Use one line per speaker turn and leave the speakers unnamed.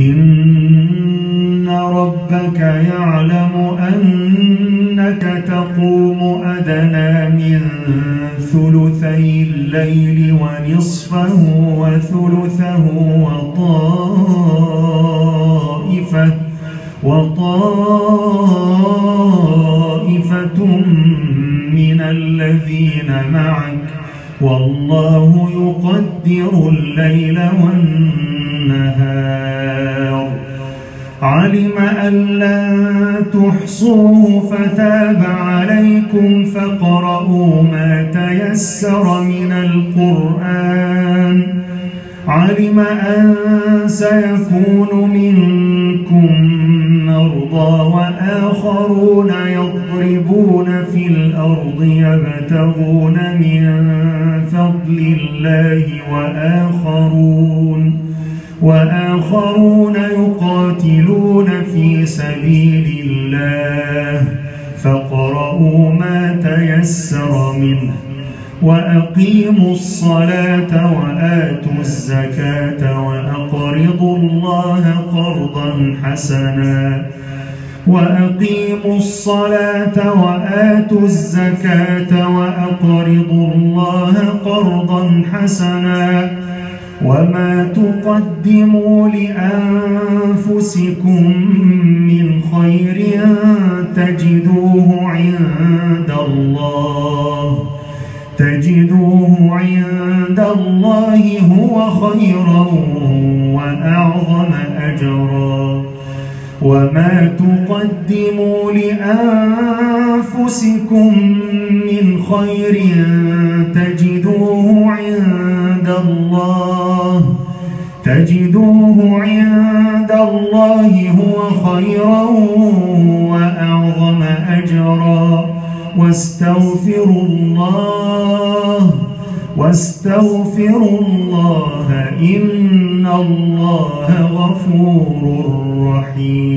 إن ربك يعلم أنك تقوم أدنى من ثلثي الليل ونصفه وثلثه وطائفة وطائفة من الذين معك والله يقدر الليل والنهار علم أن لن تحصوه فتاب عليكم فقرؤوا ما تيسر من القرآن. علم أن سيكون منكم مرضى وآخرون يضربون في الأرض يبتغون من فضل الله وآخرون وآخرون يقاتلون سبيل الله فقرؤوا ما تيسر منه وأقيموا الصلاة وآتوا الزكاة وأقرضوا الله قرضا حسنا وأقيموا الصلاة وآتوا الزكاة وأقرضوا الله قرضا حسنا. وما تقدموا لأنفسكم من خير تجدوه عند الله تجدوه عند الله هو خيرا وأعظم أجرا وما تقدموا لأنفسكم من خير تجدوه عند الله تجدوه عند الله هو خيرا وأعظم أجرا. واستغفروا الله واستغفروا الله إن الله غفور رحيم.